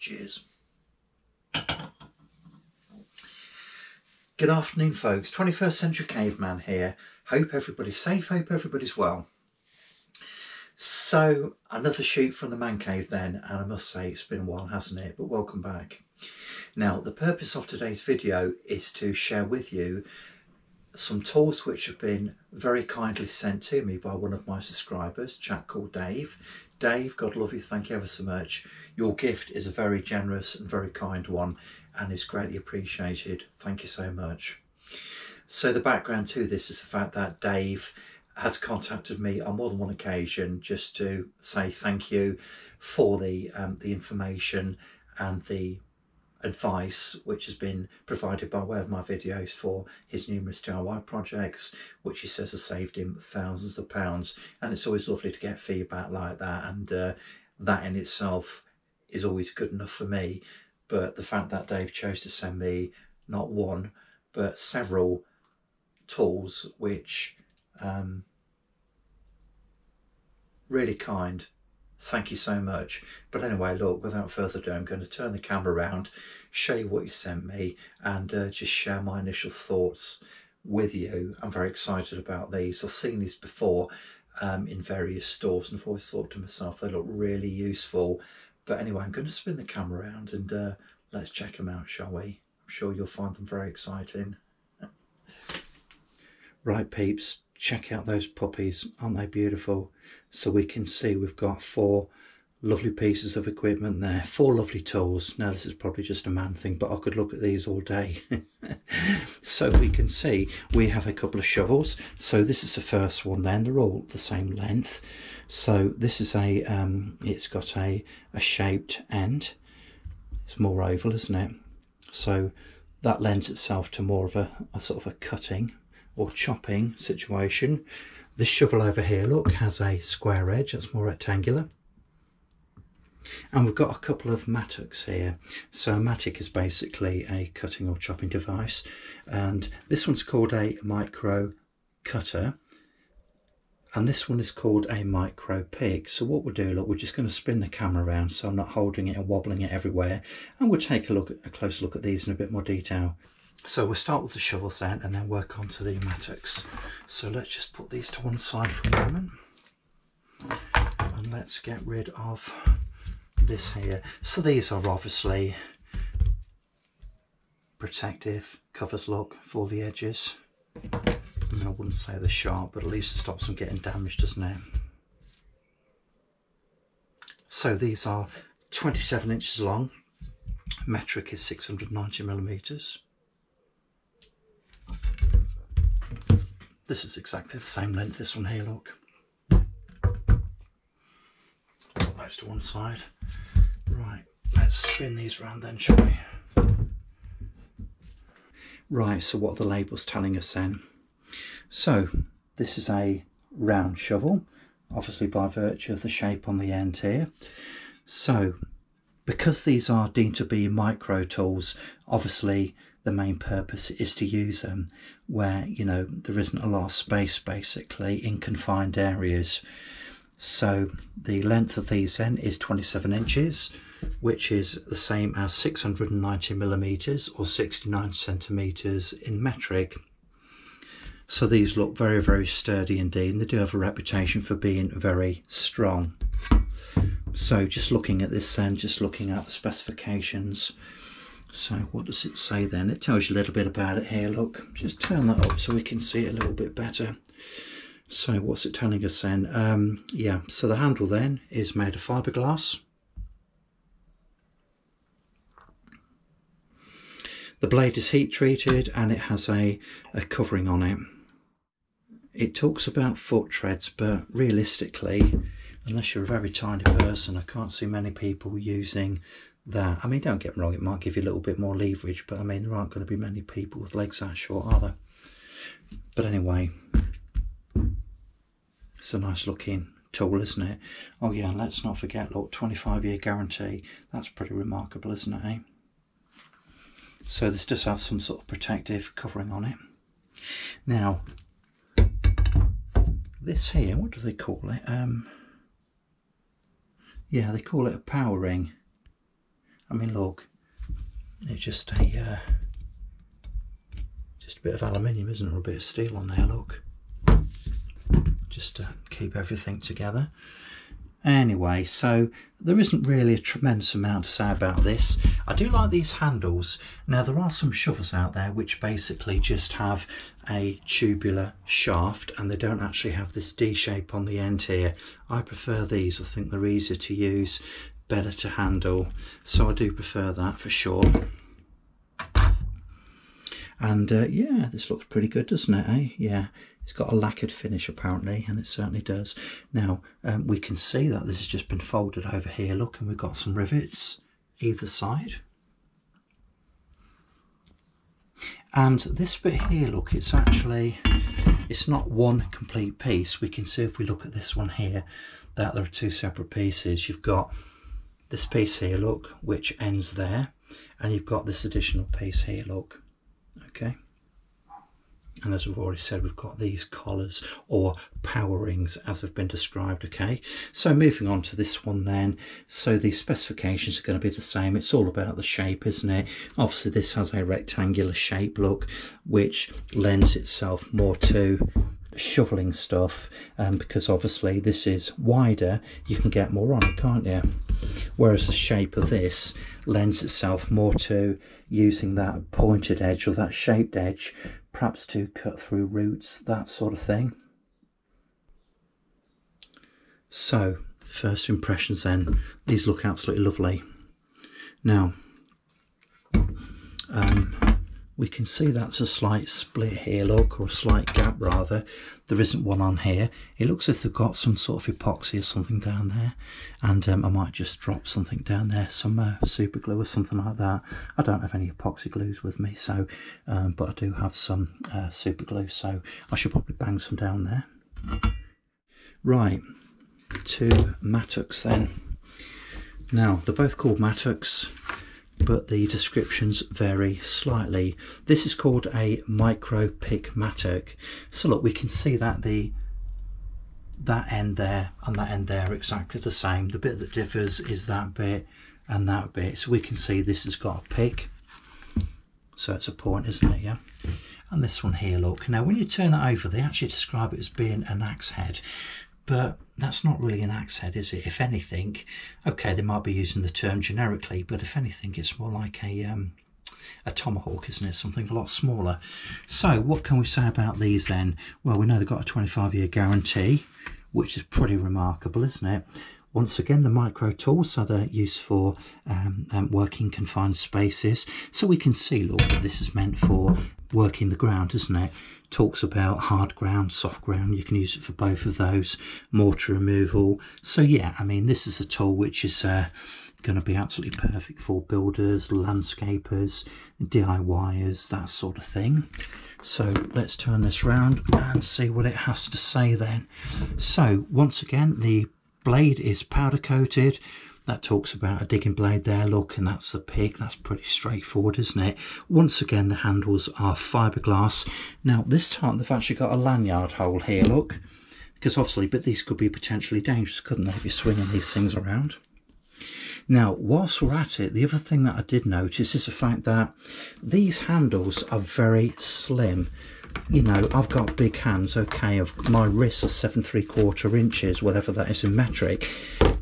Cheers. Good afternoon, folks. 21st Century Caveman here. Hope everybody's safe, hope everybody's well. So, another shoot from the man cave then, and I must say it's been a while, hasn't it? But welcome back. Now, the purpose of today's video is to share with you some tools which have been very kindly sent to me by one of my subscribers, a chap called Dave. Dave, God love you, thank you ever so much. Your gift is a very generous and very kind one and is greatly appreciated. Thank you so much. So the background to this is the fact that Dave has contacted me on more than one occasion just to say thank you for the um, the information and the advice which has been provided by way of my videos for his numerous DIY projects which he says has saved him thousands of pounds. And it's always lovely to get feedback like that. And uh, that in itself is always good enough for me. But the fact that Dave chose to send me not one but several tools which um, really kind thank you so much. But anyway look without further ado i'm going to turn the camera around show you what you sent me and uh, just share my initial thoughts with you. I'm very excited about these. I've seen these before um, in various stores and i've always thought to myself they look really useful. But anyway i'm going to spin the camera around and uh, let's check them out shall we? I'm sure you'll find them very exciting. Right peeps check out those puppies. Aren't they beautiful? So we can see we've got four lovely pieces of equipment there. Four lovely tools. Now this is probably just a man thing but i could look at these all day. So we can see we have a couple of shovels. So this is the first one then. They're all the same length. So this is a um, it's got a a shaped end. It's more oval isn't it? So that lends itself to more of a, a sort of a cutting or chopping situation. This shovel over here, look, has a square edge, that's more rectangular. And we've got a couple of mattocks here. So a mattock is basically a cutting or chopping device. And this one's called a micro cutter. And this one is called a micro pick. So what we'll do, look, we're just going to spin the camera around so I'm not holding it and wobbling it everywhere. And we'll take a look, a close look at these in a bit more detail. So we'll start with the shovel set and then work on to the mattocks. So let's just put these to one side for a moment. And let's get rid of this here. So these are obviously protective covers look for the edges. I, mean, I wouldn't say they're sharp, but at least it stops them getting damaged, doesn't it? So these are 27 inches long. Metric is 690 millimeters. This is exactly the same length, this one here, look. Put those to one side. Right, let's spin these around then, shall we? Right, so what are the labels telling us then? So, this is a round shovel, obviously by virtue of the shape on the end here. So, because these are deemed to be micro tools, obviously the main purpose is to use them where you know there isn't a lot of space basically in confined areas. So the length of these then is 27 inches which is the same as 690 millimeters or 69 centimeters in metric. So these look very very sturdy indeed and they do have a reputation for being very strong. So just looking at this then just looking at the specifications so what does it say then? It tells you a little bit about it here. Look, just turn that up so we can see it a little bit better. So what's it telling us then? Um, yeah, so the handle then is made of fiberglass. The blade is heat treated and it has a, a covering on it. It talks about foot treads, but realistically, unless you're a very tiny person, I can't see many people using that. I mean, don't get me wrong, it might give you a little bit more leverage, but I mean, there aren't going to be many people with legs that short, are there? But anyway, it's a nice looking tool, isn't it? Oh yeah, let's not forget, look, 25 year guarantee. That's pretty remarkable, isn't it, eh? So this does have some sort of protective covering on it. Now, this here, what do they call it? Um, yeah, they call it a power ring I mean, look, it's just a uh, just a bit of aluminium, isn't it, or a bit of steel on there. Look, just to keep everything together. Anyway, so there isn't really a tremendous amount to say about this. I do like these handles. Now there are some shovels out there which basically just have a tubular shaft and they don't actually have this D shape on the end here. I prefer these, I think they're easier to use, better to handle. So I do prefer that for sure. And uh, yeah, this looks pretty good, doesn't it, eh? Yeah, it's got a lacquered finish apparently, and it certainly does. Now, um, we can see that this has just been folded over here. Look, and we've got some rivets either side. And this bit here, look, it's actually, it's not one complete piece. We can see if we look at this one here, that there are two separate pieces. You've got this piece here, look, which ends there. And you've got this additional piece here, look, okay? And as we've already said we've got these collars or power rings as they've been described okay? So moving on to this one then so the specifications are going to be the same. It's all about the shape isn't it? Obviously this has a rectangular shape look which lends itself more to shoveling stuff um, because obviously this is wider you can get more on it can't you? Whereas the shape of this lends itself more to using that pointed edge or that shaped edge perhaps to cut through roots that sort of thing. So first impressions then. These look absolutely lovely. Now um, we can see that's a slight split here look or a slight gap rather. There isn't one on here. It looks as if they've got some sort of epoxy or something down there. And um, I might just drop something down there some uh, super glue or something like that. I don't have any epoxy glues with me so um, but I do have some uh, super glue so I should probably bang some down there. Right to mattocks then. Now they're both called mattocks but the descriptions vary slightly. This is called a micro mattock. So look, we can see that the that end there and that end there are exactly the same. The bit that differs is that bit and that bit. So we can see this has got a pick. So it's a point, isn't it? Yeah. And this one here, look. Now, when you turn it over, they actually describe it as being an axe head but that's not really an axe head, is it? If anything, okay, they might be using the term generically, but if anything, it's more like a um, a tomahawk, isn't it? Something a lot smaller. So what can we say about these then? Well, we know they've got a 25 year guarantee, which is pretty remarkable, isn't it? Once again, the micro tools are used for um, um, working confined spaces. So we can see, look, that this is meant for working the ground, isn't it? Talks about hard ground, soft ground. You can use it for both of those, mortar removal. So yeah, I mean, this is a tool which is uh, going to be absolutely perfect for builders, landscapers, DIYers, that sort of thing. So let's turn this round and see what it has to say then. So once again, the blade is powder coated that talks about a digging blade there look and that's the pick. That's pretty straightforward isn't it? Once again the handles are fiberglass. Now this time they've actually got a lanyard hole here look because obviously but these could be potentially dangerous couldn't they if you're swinging these things around? Now whilst we're at it the other thing that I did notice is the fact that these handles are very slim you know, I've got big hands, okay, I've, my wrists are seven three quarter inches, whatever that is in metric,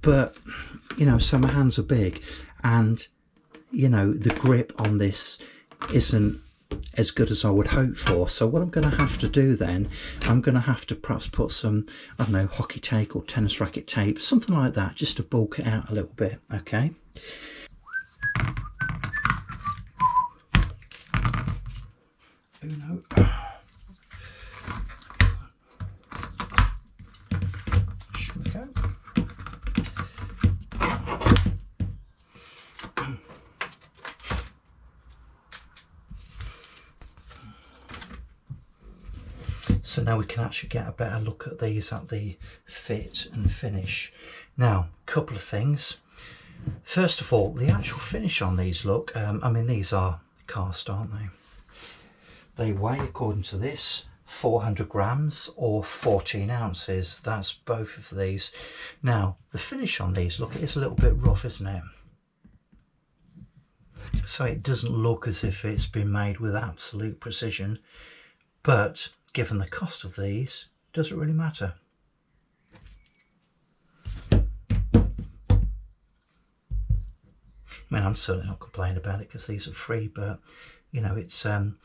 but you know, so my hands are big and, you know, the grip on this isn't as good as I would hope for. So what I'm going to have to do then, I'm going to have to perhaps put some, I don't know, hockey tape or tennis racket tape, something like that, just to bulk it out a little bit, okay? Oh no. so now we can actually get a better look at these at the fit and finish. Now a couple of things. First of all the actual finish on these look um, I mean these are cast aren't they? They weigh according to this 400 grams or 14 ounces. That's both of these. Now the finish on these look it is a little bit rough isn't it? So it doesn't look as if it's been made with absolute precision but given the cost of these does it really matter I mean I'm certainly not complaining about it because these are free but you know it's um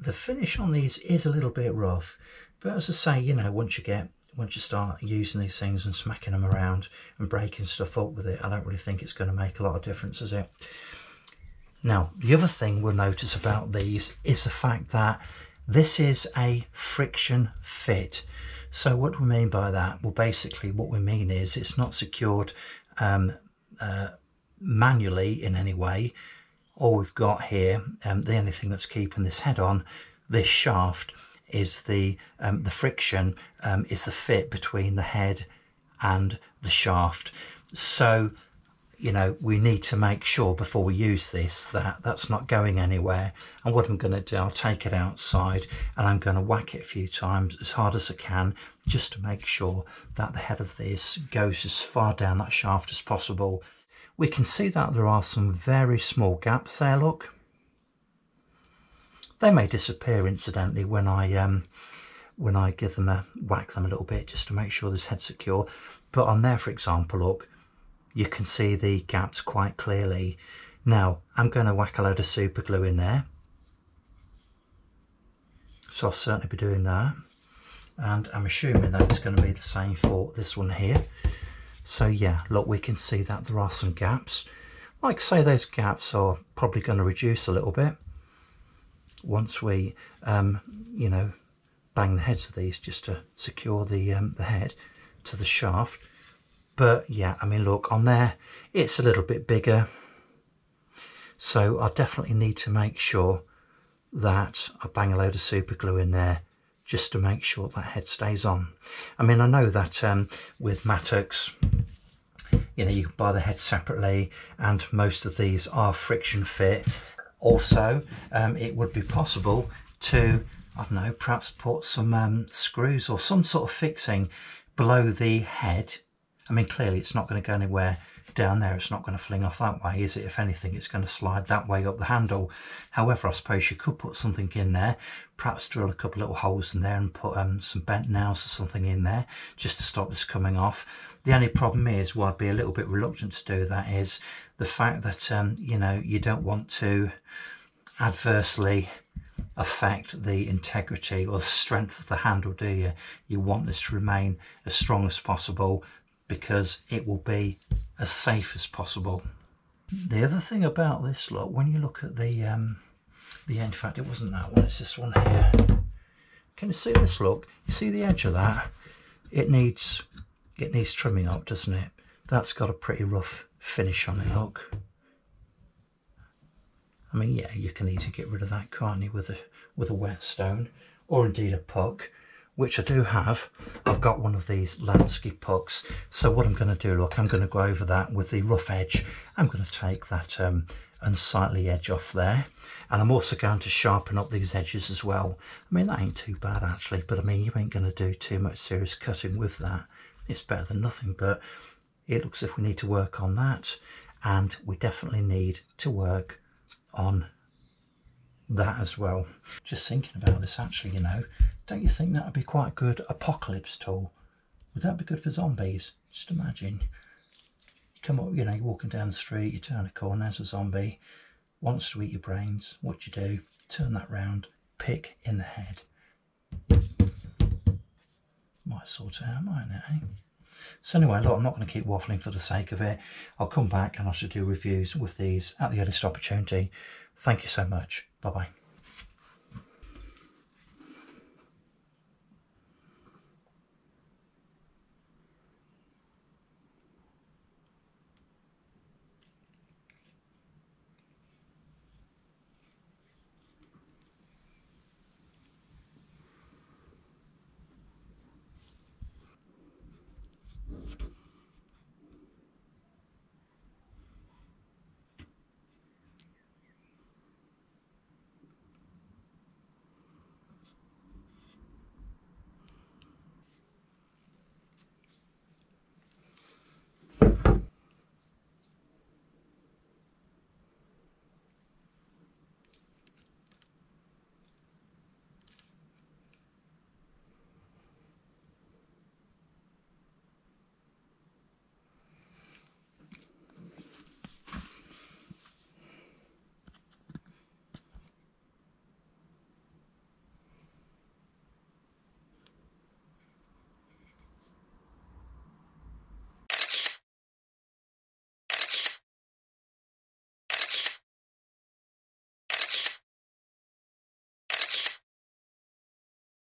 the finish on these is a little bit rough but as I say you know once you get once you start using these things and smacking them around and breaking stuff up with it, I don't really think it's going to make a lot of difference, is it? Now, the other thing we'll notice about these is the fact that this is a friction fit. So what we mean by that? Well, basically what we mean is it's not secured um, uh, manually in any way. All we've got here, um, the only thing that's keeping this head on, this shaft, is the um, the friction um, is the fit between the head and the shaft so you know we need to make sure before we use this that that's not going anywhere. And what I'm going to do I'll take it outside and I'm going to whack it a few times as hard as I can just to make sure that the head of this goes as far down that shaft as possible. We can see that there are some very small gaps there look. They may disappear incidentally when I um, when I give them a whack them a little bit just to make sure this head's secure. But on there, for example, look, you can see the gaps quite clearly. Now, I'm going to whack a load of super glue in there. So I'll certainly be doing that. And I'm assuming that it's going to be the same for this one here. So yeah, look, we can see that there are some gaps. Like say those gaps are probably going to reduce a little bit once we, um, you know, bang the heads of these just to secure the, um, the head to the shaft. But yeah, I mean, look, on there, it's a little bit bigger. So I definitely need to make sure that I bang a load of super glue in there just to make sure that head stays on. I mean, I know that um, with mattocks, you know, you can buy the head separately and most of these are friction fit also, um, it would be possible to, I don't know, perhaps put some um, screws or some sort of fixing below the head. I mean, clearly it's not going to go anywhere down there. It's not going to fling off that way, is it? If anything, it's going to slide that way up the handle. However, I suppose you could put something in there, perhaps drill a couple little holes in there and put um, some bent nails or something in there just to stop this coming off. The only problem is, why I'd be a little bit reluctant to do that is the fact that, um, you know, you don't want to adversely affect the integrity or the strength of the handle, do you? You want this to remain as strong as possible because it will be as safe as possible. The other thing about this look, when you look at the, um, the end, in fact, it wasn't that one, it's this one here. Can you see this look? You see the edge of that? It needs it needs trimming up, doesn't it? That's got a pretty rough finish on it, look. I mean, yeah, you can easily get rid of that, can't you, with a, with a whetstone, or indeed a puck, which I do have. I've got one of these Lansky pucks. So what I'm going to do, look, I'm going to go over that with the rough edge. I'm going to take that um, unsightly edge off there. And I'm also going to sharpen up these edges as well. I mean, that ain't too bad, actually, but I mean, you ain't going to do too much serious cutting with that it's better than nothing but it looks as if we need to work on that and we definitely need to work on that as well. Just thinking about this actually you know don't you think that would be quite a good apocalypse tool? Would that be good for zombies? Just imagine. You come up you know you're walking down the street you turn a corner there's a zombie wants to eat your brains. What do you do? Turn that round pick in the head. Might sort it out, mightn't it, eh? So anyway, look, I'm not going to keep waffling for the sake of it. I'll come back and I should do reviews with these at the earliest opportunity. Thank you so much. Bye-bye.